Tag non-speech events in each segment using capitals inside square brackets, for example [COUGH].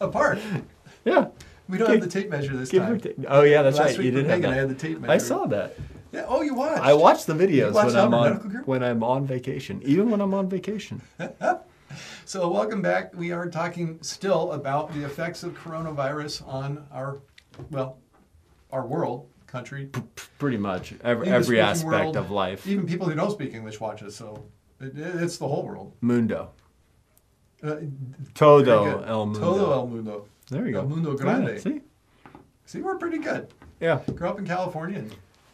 apart. Yeah. We don't have the tape measure this time. Oh yeah, that's Last right. You with did have that. I had the tape measure. I saw that. Yeah. Oh, you watched. I watch the videos watch when I'm on when I'm on vacation. Even when I'm on vacation. [LAUGHS] So, welcome back. We are talking still about the effects of coronavirus on our, well, our world, country, Pretty much every, every aspect world. of life. even people who don't speak English watch us. So, it, it's the whole world. Mundo. Uh, Todo el mundo. Todo el mundo. There you go. El mundo Yeah, grande. see? See, we're pretty good. Yeah. Grew up in California,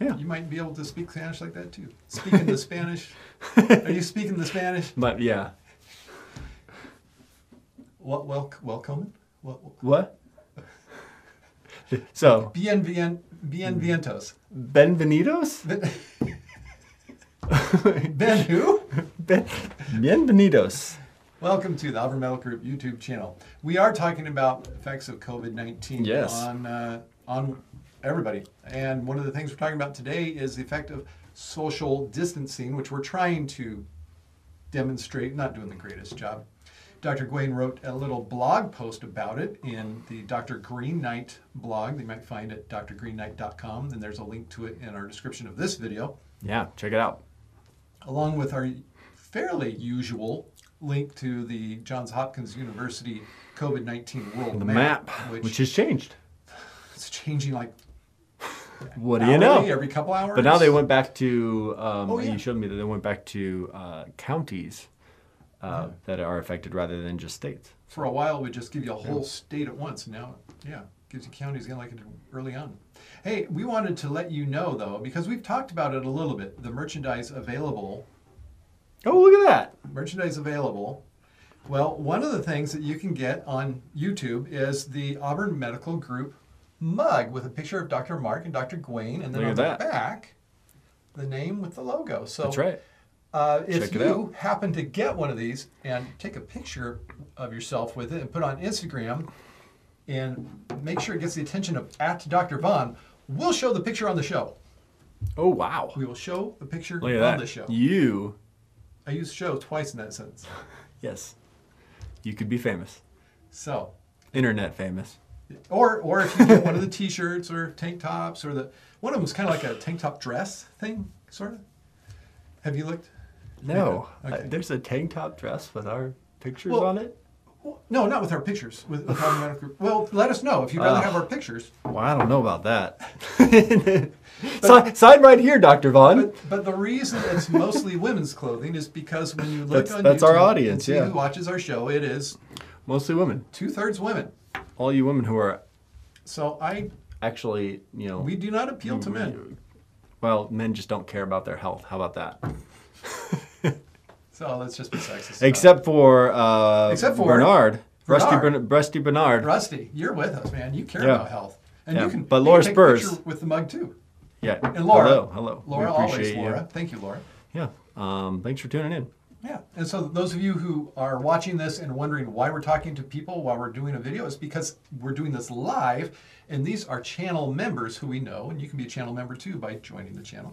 Yeah. you might be able to speak Spanish like that too. Speaking the Spanish. Are you speaking the Spanish? [LAUGHS] But yeah. What? Wel- welcome. What? What? So, Bien, bien, bien, vientos. Benvenidos? [LAUGHS] Ben who? Ben, bienvenidos. Welcome to the Auburn Medical Group YouTube channel. We are talking about effects of COVID-19 Yes. on uh, on everybody. And one of the things we're talking about today is the effect of social distancing, which we're trying to demonstrate, not doing the greatest job. Dr. Gawain wrote a little blog post about it in the Dr. Green Knight blog. You might find it at drgreenknight.com, and there's a link to it in our description of this video Yeah, check it out. along with our fairly usual link to the Johns Hopkins University COVID 19 world The map, map, which, which has changed. It's changing like What do you know? every couple hours. But now they went back to. Um, Oh, yeah. You showed me that they went back to uh, counties uh, Yeah. that are affected rather than just states. For a while, we just give you a whole state at once. Now, yeah, gives you counties again like it did early on. Hey, we wanted to let you know though, because we've talked about it a little bit. The merchandise available Oh, look at that! Merchandise available. Well, one of the things that you can get on YouTube is the Auburn Medical Group mug with a picture of Dr. Mark and Dr. Gawain, and then Look on the that. back, the name with the logo. So That's right. uh, if you happen to get one of these and take a picture of yourself with it and put it on Instagram and make sure it gets the attention of at Dr. Vaughan, we'll show the picture on the show. Oh, wow. We will show the picture Look at on that. the show. You, I use show twice in that sentence. [LAUGHS] yes, you could be famous. So Internet famous. Or, or if you get one of the T-shirts or tank tops or the one of them is kind of like a tank top dress thing, sort of. Have you looked? No, Okay. there's a tank top dress with our pictures Well- on it. Well, no, not with our pictures. With, with our medical group. Well, let us know if you'd rather Ugh. have our pictures. Well, I don't know about that. [LAUGHS] sign, sign right here, Dr. Vaughan. But, but the reason it's mostly women's clothing is because when you look That's- on that's YouTube our audience, yeah. who watches our show, it is Mostly women. two thirds women. All you women who are So I actually, you know, we do not appeal to men. Well, men just don't care about their health. How about that? [LAUGHS] So let's just be sexist. Except for, uh, Except for Bernard, Rusty, Bernard. Bern- Rusty. Bernard. Rusty, you're with us, man. You care Yeah. about health, and Yeah, you can. but Laura can Spirz- with the mug too. Yeah. And Laura. Hello, hello. Laura, always appreciate you. Laura. Thank you, Laura. Yeah. Um, thanks for tuning in. Yeah. And so those of you who are watching this and wondering why we're talking to people while we're doing a video is because we're doing this live and these are channel members who we know and you can be a channel member too by joining the channel.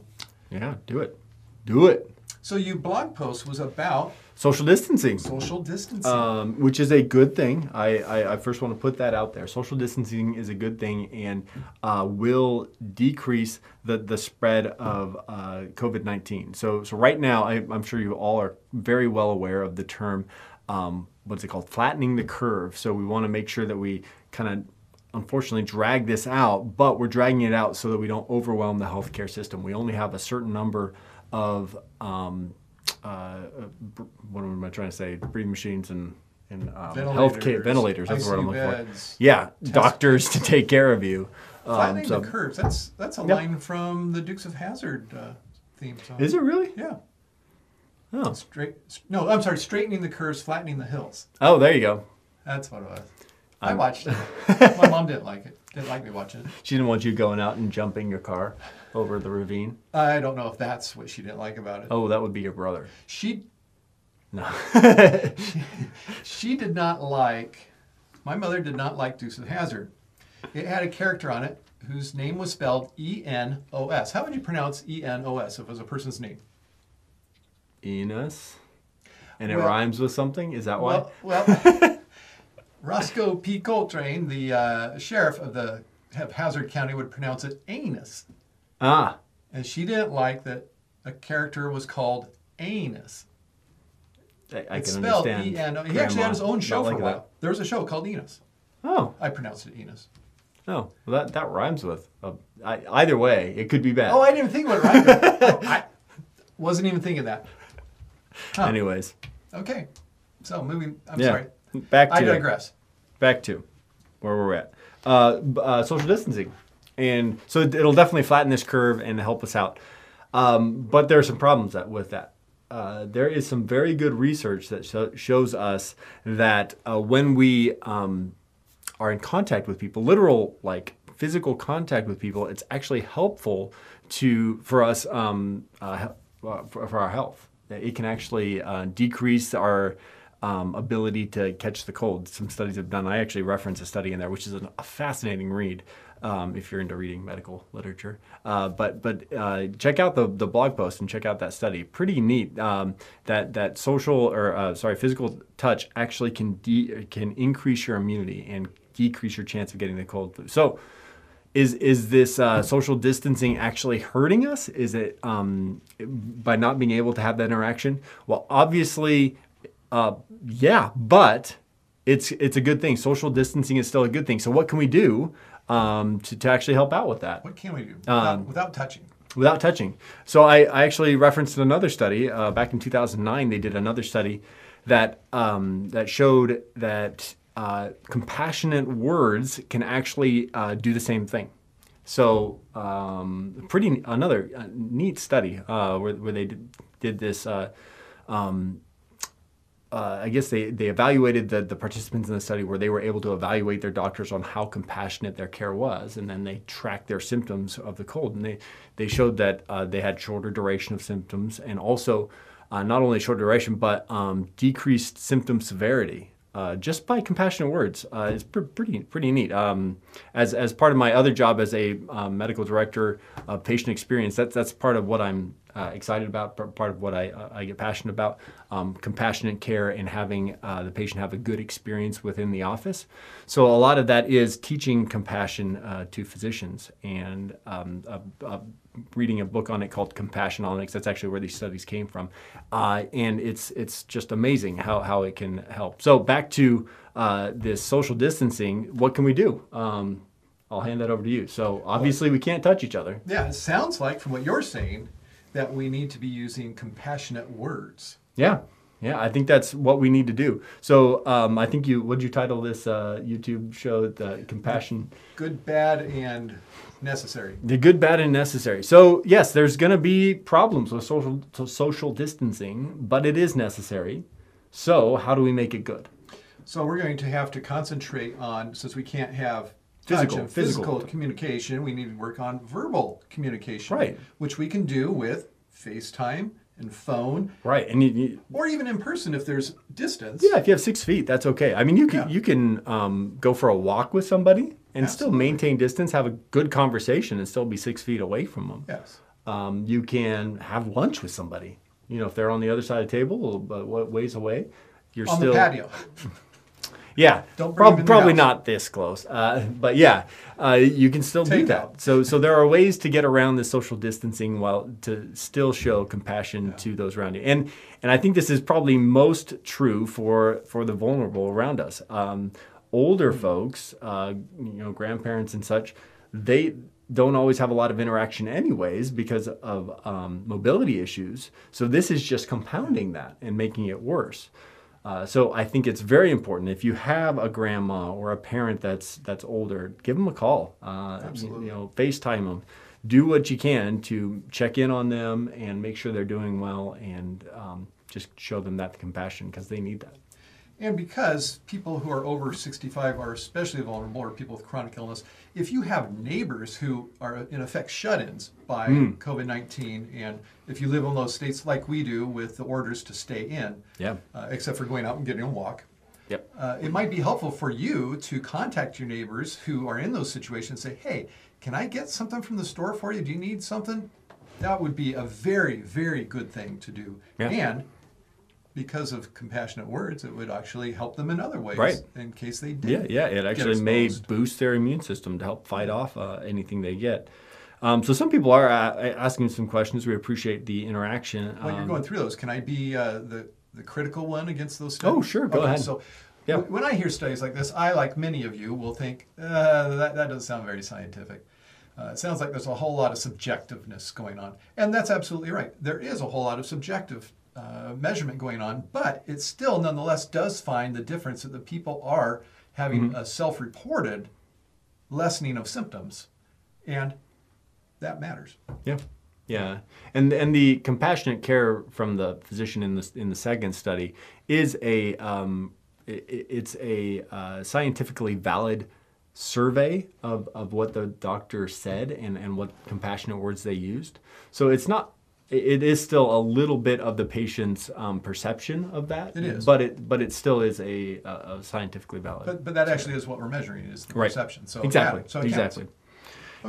Yeah, do it. Do it. So your blog post was about Social distancing. social distancing. um, which is a good thing. I, I, I first want to put that out there. Social distancing is a good thing and uh, will decrease the, the spread of uh, COVID 19. So, so, right now, I, I'm sure you all are very well aware of the term, um, what's it called? Flattening the curve. So, we want to make sure that we kind of unfortunately drag this out, but we're dragging it out so that we don't overwhelm the healthcare system. We only have a certain number of um, uh, what am I trying to say? Breathing machines and and um, healthcare ventilators. That's what I'm looking for. Yeah, doctors to take care of you. Um, Flattening so- the curves. That's that's a Yep. line from the Dukes of Hazzard uh, theme song. Is it really? Yeah. Oh, Straight. No, I'm sorry. Straightening the curves, flattening the hills. oh, there you go. That's what it was. I I'm- watched it. [LAUGHS] My mom didn't like it. Didn't like me watching it. She didn't want you going out and jumping your car over the ravine. I don't know if that's what she didn't like about it. Oh, that would be your brother. She No. [LAUGHS] she did not like. My mother did not like Dukes of Hazzard. It had a character on it whose name was spelled E N O S. How would you pronounce E N O S if it was a person's name? Enos. And it Well- rhymes with something. Is that why? Well, well [LAUGHS] Roscoe P. Coltrane, the uh, sheriff of the Hazzard County, would pronounce it anus, Ah, and she didn't like that a character was called anus. I, I it's can spelled understand. E N. He actually had his own show for a while. that. There was a show called Enos. Oh, I pronounced it Enos. Oh, Well, that that rhymes with. Uh, I, either way, it could be bad. Oh, I didn't think about it. Right? [LAUGHS] Oh, I wasn't even thinking of that. huh. Anyways, Okay, so moving. I'm yeah. sorry. Back to I digress. back to where we're at. Uh, uh, social distancing, and so it- it'll definitely flatten this curve and help us out. Um, but there are some problems that, with that. Uh, there is some very good research that sho- shows us that uh, when we um, are in contact with people, literal like physical contact with people, it's actually helpful to for us um, uh, uh, for, for our health. It can actually uh, decrease our um, ability to catch the cold. Some studies have done. I actually reference a study in there, which is an, a fascinating read um, if you're into reading medical literature. Uh, but but uh, check out the, the blog post and check out that study. Pretty neat. Um, that that social or uh, sorry physical touch actually can de- can increase your immunity and decrease your chance of getting the cold flu. So is is this uh, social distancing actually hurting us? Is it um, by not being able to have that interaction? Well, obviously, uh, yeah, but it's it's a good thing. Social distancing is still a good thing. So what can we do um, to to actually help out with that? What can we do without, Um, without touching? without touching. So I, I actually referenced another study uh, back in 2009. They did another study that um, that showed that uh, compassionate words can actually uh, do the same thing. So um, pretty another uh, neat study uh, where, where they did, did this. Uh, um, uh, I guess they, they evaluated the, the participants in the study where they were able to evaluate their doctors on how compassionate their care was, and then they tracked their symptoms of the cold. And they, they showed that uh, they had shorter duration of symptoms and also uh, not only short duration, but um, decreased symptom severity. Uh, just by compassionate words, uh, it's pr- pretty pretty neat. Um, as as part of my other job as a um, medical director of patient experience, that's that's part of what I'm uh, excited about. Part of what I uh, I get passionate about. Um, compassionate care and having uh, the patient have a good experience within the office. So a lot of that is teaching compassion uh, to physicians and um, reading a book on it called Compassionomics. That's actually where these studies came from, uh, and it's it's just amazing how how it can help. So back to uh, this social distancing. What can we do? Um, I'll hand that over to you. So obviously we can't touch each other. Yeah, it sounds like from what you're saying that we need to be using compassionate words. Yeah. Yeah, I think that's what we need to do. So um, I think you, did you title this uh, YouTube show? The compassion, Good, bad, and necessary. the good, bad, and necessary. So yes, there's going to be problems with social social distancing, but it is necessary. So how do we make it good? So we're going to have to concentrate on, since we can't have Physical- touch and physical. physical communication, we need to work on verbal communication, Right. Which we can do with FaceTime and phone, Right, and you, you, or even in person if there's distance. yeah, if you have six feet, that's okay. I mean, you can Yeah. you can um, go for a walk with somebody and still maintain distance, have a good conversation, and still be six feet away from them. Yes. Um, you can have lunch with somebody. You know, if they're on the other side of the table, but what ways away, you're still On the patio. [LAUGHS] Yeah, Don't bring prob- them in the probably not this close, uh, but yeah, uh, you can still do Takeout. that. So, so there are ways to get around the social distancing while to still show compassion to those around you. And and I think this is probably most true for for the vulnerable around us. Um, older folks, uh, you know, grandparents and such, they don't always have a lot of interaction anyways because of um, mobility issues. So this is just compounding that and making it worse. Uh, so I think it's very important if you have a grandma or a parent that's that's older, give them a call. Uh, Absolutely. You know, FaceTime them. Do what you can to check in on them and make sure they're doing well, and um, just show them that compassion because they need that. And because people who are over 65 are especially vulnerable, or people with chronic illness, if you have neighbors who are in effect shut ins by Mm. COVID 19, and if you live in those states like we do with the orders to stay in, Yeah. uh, except for going out and getting a walk, Yep. uh, it might be helpful for you to contact your neighbors who are in those situations and say, hey, can I get something from the store for you? Do you need something? That would be a very, very good thing to do. Yeah. And because of compassionate words, it would actually help them in other ways Right. in case they did. Yeah, yeah. It actually may boost their immune system to help fight off uh, anything they get. Um, so some people are uh, asking some questions. We appreciate the interaction. When you're Um, going through those, can I be uh, the the critical one against those studies? Oh, sure, go ahead. So, Yeah. w- when I hear studies like this, I, like many of you, will think uh, that that doesn't sound very scientific. Uh, it sounds like there's a whole lot of subjectiveness going on, and that's absolutely right. There is a whole lot of subjective uh, measurement going on, but it still, nonetheless, does find the difference that the people are having Mm-hmm. a self-reported lessening of symptoms, and that matters. Yeah, yeah, and and the compassionate care from the physician in the in the second study is a um, i i- it's a uh, scientifically valid survey of, of what the doctor said and, and what compassionate words they used. So it's not. It- is still a little bit of the patient's um, perception of that. It is. but it but it still is a, a, scientifically valid. But but that actually is what we're measuring is the Right. perception. So exactly. yeah, so exactly.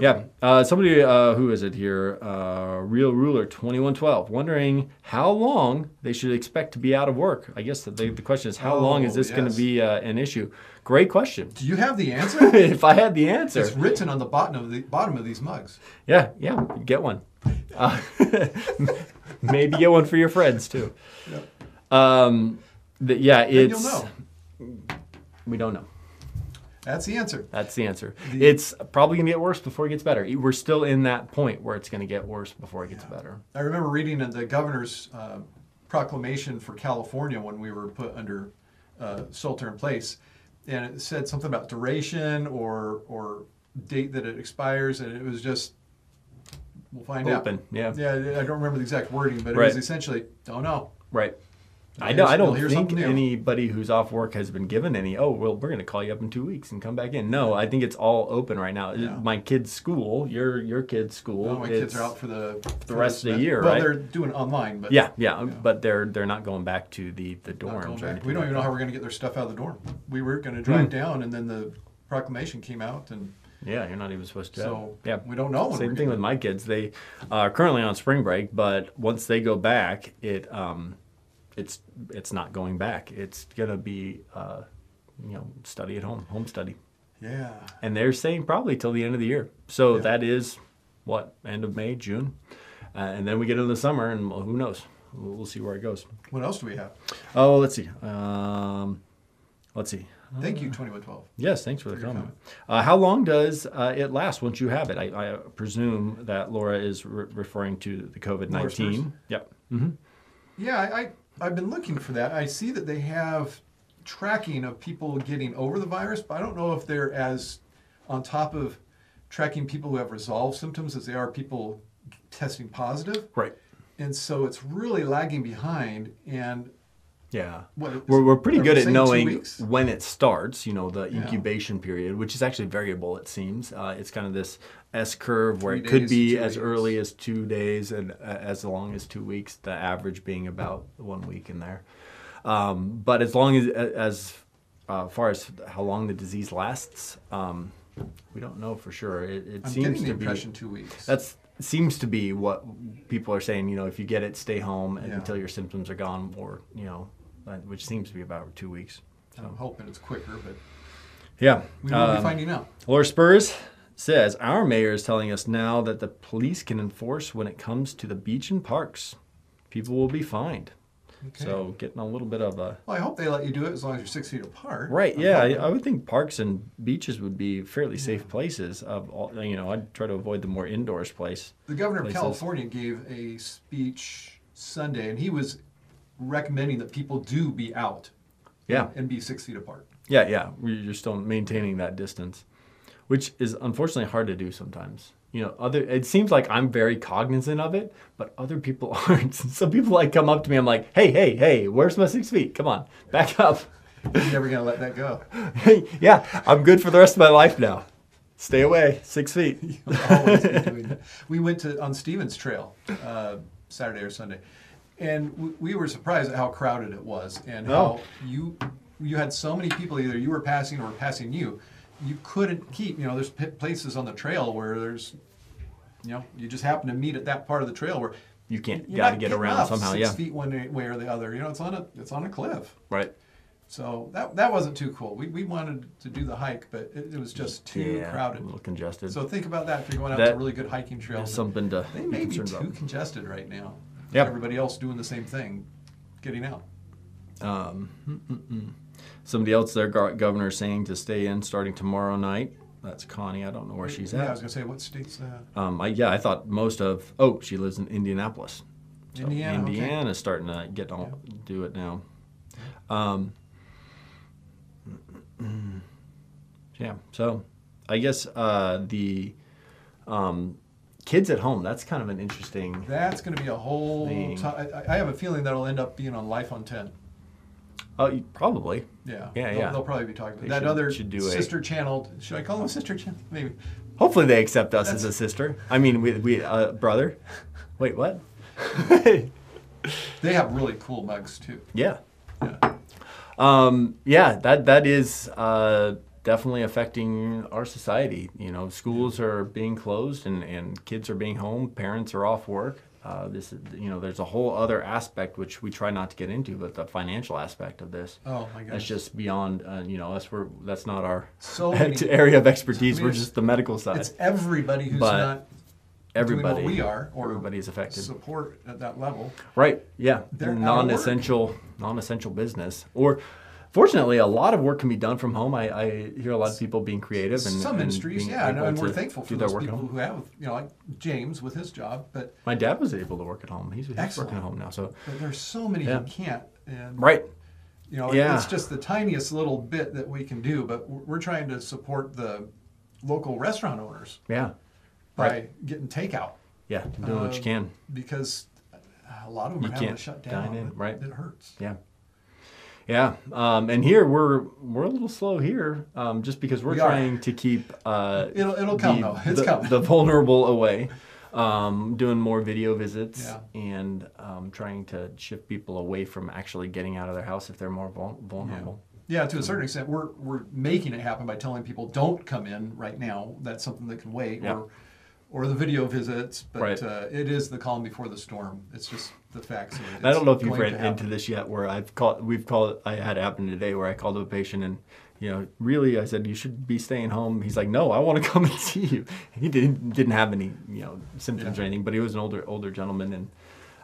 Yeah. Uh, somebody, uh, who is it here? Uh, Real Ruler 2112, wondering how long they should expect to be out of work. I guess the, the question is, how long is Oh, this going to be uh, an issue? Great question. Do you have the [LAUGHS] answer? if I had the answer, it's written on the bottom of the bottom of these mugs. yeah, yeah, get one. Uh, [LAUGHS] maybe get one for your friends too. Um, the, yeah, it's. We don't know. That's the answer. That's the answer. The- it's probably going to get worse before it gets better. We're still in that point where it's going to get worse before it gets better. I remember reading in the governor's uh, proclamation for California when we were put under uh, shelter in place, and it said something about duration or or date that it expires, and it was just we'll find Open, out. yeah. Yeah, I don't remember the exact wording, but it Right. was essentially don't know. Right. I don't. I don't think anybody who's off work has been given any. Oh, well, we're going to call you up in two weeks and come back in. No, I think it's all open right now. Yeah. My kid's school, your your kid's school. Well, my kids are out for the for rest of the year, Well, right? they're doing online, but Yeah, yeah, but they're they're not going back to the the dorms or We don't even know how we're going to get their stuff out of the dorm. We were going to drive Hmm. down, and then the proclamation came out, and Yeah, you're not even supposed to. so yeah, we don't know. Same thing with my kids. They are currently on spring break, but once they go back, it um, it's it's not going back. It's gonna be uh, you know study at home, home study, Yeah. and they're saying probably till the end of the year. So Yeah. that is what end of May, June, uh, and then we get into the summer, and well, who knows? We'll, we'll see where it goes. What else do we have? Oh, let's see. Um, let's see. Thank you, 2112. Yes, thanks for the For your comment. Uh, how long does uh, it last once you have it? I, I presume that Laura is re- referring to the COVID 19. Yep. hmm Yeah, I, I, I've been looking for that. I see that they have tracking of people getting over the virus, but I don't know if they're as on top of tracking people who have resolved symptoms as they are people testing positive. Right. And so it's really lagging behind. And Yeah. what We're, we're pretty good at knowing when it starts, you know, the Yeah. incubation period, which is actually variable, it seems. Uh, it's kind of this S curve where Three it could be as early as two days and uh, as long as two weeks, the average being about one week in there. Um, but as long as, as uh, far as how long the disease lasts, um, we don't know for sure. It, it I'm seems to be. two weeks. That's seems to be what people are saying. You know, if you get it, stay home Yeah. until your symptoms are gone, or you know, which seems to be about two weeks. I'm hoping it's quicker, but Yeah. we will Um, be finding out. Laura Spirz says our mayor is telling us now that the police can enforce when it comes to the beach and parks. People will be fined. Okay. So getting a little bit of a well, I hope they let you do it as long as you're six feet apart. right. I'm Yeah, I. I would think parks and beaches would be fairly safe places. Of all, you know, I'd try to avoid the more indoors place. The governor of. California gave a speech Sunday, and he was recommending that people do be out Yeah. and be six feet apart. Yeah, yeah. You're still maintaining that distance, which is unfortunately hard to do sometimes. You know, other it seems like I'm very cognizant of it, but other people [LAUGHS] aren't. Some people like come up to me, I'm like, hey, hey, hey, where's my six feet? Come on, back up. [LAUGHS] You're never going to let that go. [LAUGHS] yeah, I'm good for the rest of my life now. Stay away, six feet. Always be doing that. We went to on Stevens Trail uh, Saturday or Sunday, and we, we were surprised at how crowded it was and how you you had so many people either you were passing or passing you. You couldn't keep. You know, there's p- places on the trail where there's, you know, you just happen to meet at that part of the trail where you can't. Got to get around somehow. Six Yeah. feet one way or the other. You know, it's on a it's on a cliff. Right. So that that wasn't too cool. We, we wanted to do the hike, but it, it was just too yeah. A little congested. So think about that if you're going out to That really good hiking trails. something to They may be too about. congested right now. Yep. Everybody else doing the same thing, getting out. Um, mm, mm, mm. somebody else, their governor, saying to stay in starting tomorrow night. That's Connie. I don't know where she's yeah, I was gonna say, what state's that? Um, I, yeah, I thought most of. Oh, she lives in Indianapolis. So Indiana, okay. Indiana's starting to get all, do it now. Um, yeah. So, I guess uh, the um, kids at home. That's kind of an interesting. That's gonna be a whole. Thing. I, I have a feeling that'll end up being on Life on Ten. Oh, you- probably. Yeah. Yeah, they'll, yeah. They'll probably be talking about They that should- other should do a- sister channel. Should I call them a sister channel? [LAUGHS] Maybe. Hopefully, they accept us as a sister. I mean, we we uh, brother. [LAUGHS] Wait, what? They have really cool mugs too. yeah. Yeah. Um, yeah, that that is uh, definitely affecting our society. You know, schools are being closed and, and kids are being home. Parents are off work. Uh, this is, you know, there's a whole other aspect which we try not to get into, but the financial aspect of this. Oh my gosh. That's just beyond, uh, you know, us. We're that's not our So [LAUGHS] many- area of expertise. We're just the medical side. It's everybody who's But not Everybody, we are, or everybody's affected. support at that level. Right. Yeah. They're non-essential, non-essential business. Or, fortunately, a lot of work can be done from home. I, I hear a lot of people being creative and Some and industries, yeah, and, and we're thankful for those work people who have, you know, like James with his job, but, My dad was able to work at home. He's, he's working at home now. So, but there's so many Yeah. who can't. And right. you know, Yeah. it's just the tiniest little bit that we can do, but we're trying to support the local restaurant owners Yeah. by Right. getting takeout Yeah. Doing what you Uh, can. because a lot of them You are having to shut down. dine in, right. It hurts. Yeah. Yeah, um, and here we're we're a little slow here, um, just because we're We trying to keep uh, It'll- it'll come, the, though. It's the, coming. the vulnerable away, um, doing more video visits Yeah. and um, trying to shift people away from actually getting out of their house if they're more vul- vulnerable. Yeah, to a certain extent, we're we're making it happen by telling people don't come in right now. That's something that can wait, Yeah. or or the video visits. But Right. uh, it is the calm before the storm. It's just the facts of it. I don't know if you've going read into this yet, where I've called, we've called, I had it happen today where I called a patient and, you know, really, I said you should be staying home. He's like, no, I want to [LAUGHS] come and see you. He didn't didn't have any, you know, symptoms or anything, but he was an older older gentleman and.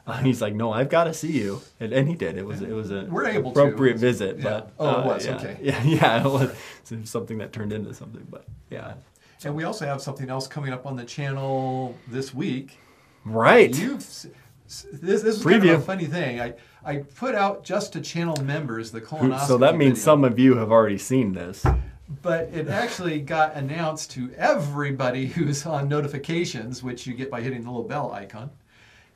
Uh, he's like, no, I've got to see you, and, and he did. It was it was a We're able to. appropriate visit, Yeah. but Oh, it uh, was, yeah. okay. [LAUGHS] Yeah, yeah, it was It was something that turned into something, but yeah, And we also have something else coming up on the channel this week. right. You've this, this is kind of a funny thing. I I put out just to channel members the colonoscopy. so that means video, some of you have already seen this. But it actually got announced to everybody [LAUGHS] who's on notifications, which you get by hitting the little bell icon.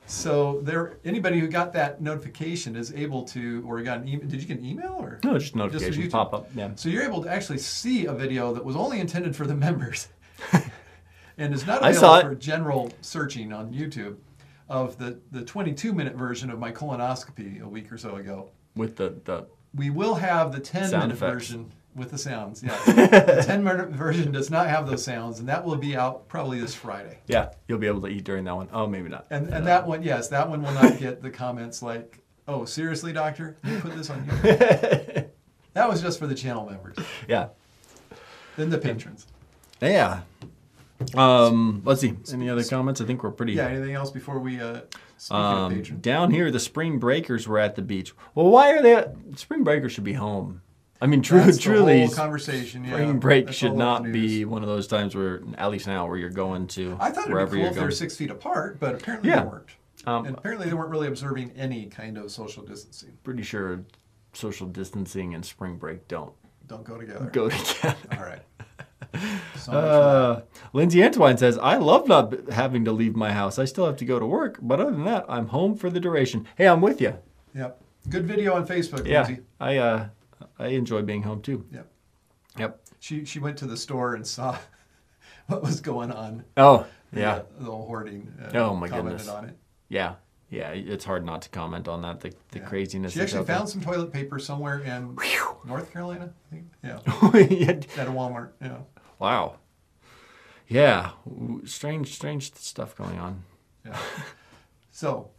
So there, anybody who got that notification is able to, or got an email. Did you get an email or? No, just notifications YouTube? pop up. Yeah. So you're able to actually see a video that was only intended for the [LAUGHS] members, [LAUGHS] and is not I available for general searching on YouTube, of the the 22 minute version of my colonoscopy a week or so ago. With the, the We will have the 10 minute effects. version with the sounds. Yeah, the [LAUGHS] 10 minute version does not have those sounds, and that will be out probably this Friday. Yeah, you'll be able to eat during that one. Oh, maybe not. And and that one, yes, that one will not get the comments like, "Oh, seriously, doctor, you put this on YouTube." [LAUGHS] that was just for the channel members, yeah, then the patrons. yeah. Um, let's see. Any other comments? I think we're pretty. Yeah. Anything else before we uh, Um, patrons? down here, the spring breakers were at the beach. Well, why are they? Spring breakers should be home. I mean, true, truly, conversation. Yeah, spring break That's should not be one of those times where, at least now, where you're going to I thought it'd wherever be cool if they were six feet apart, but apparently Yeah. they weren't. Um, and apparently they weren't really observing any kind of social distancing. pretty sure social distancing and spring break don't Don't go together. go [LAUGHS] together. All right. [LAUGHS] So Uh, Lindsay Antwine says, I love not having to leave my house. I still have to go to work, but other than that, I'm home for the duration. Hey, I'm with you. Yep. Good video on Facebook, Yeah, Lindsay. I uh, I enjoy being home too. Yep. Yep. She she went to the store and saw [LAUGHS] what was going on. Oh, yeah, The whole hoarding. Uh, Oh, my commented goodness. on it. yeah, yeah. It's hard not to comment on that. The, the Yeah. craziness. She actually there. found some toilet paper somewhere in North Carolina, I think. Yeah. [LAUGHS] Yeah. At a Walmart. Yeah. Wow. Yeah, strange, strange stuff going on. Yeah. So,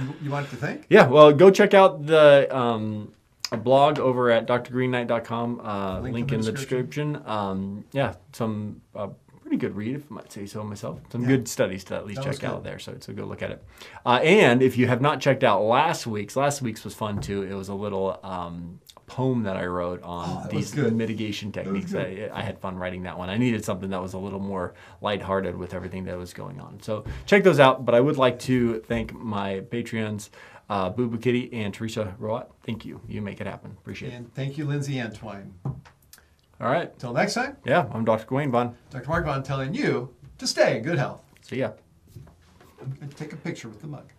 You, you want to think? Yeah, well, go check out the um, a blog over at drgreenknight.com. Uh, Link link, in the the description. Um, yeah, some uh, pretty good read, if I might say so myself. Some Yeah. good studies to at least That check out there. So, so go look at it. Uh, and if you have not checked out last week's, last week's was fun too. It was a little um, poem that I wrote on Oh, these mitigation techniques. I, I had fun writing that one. I needed something that was a little more lighthearted with everything that was going on. So check those out. But I would like to thank my Patreons, uh, Boo Boo Kitty and Teresa Rowatt. Thank you. You make it happen. Appreciate it. And thank you, Lindsay Antwine. All right. Until next time, Yeah, I'm Dr. Gawain Vaughan. Dr. Mark Vaughan telling you to stay in good health. See ya. And take a picture with the mug.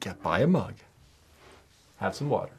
Get, buy a mug. Have some water.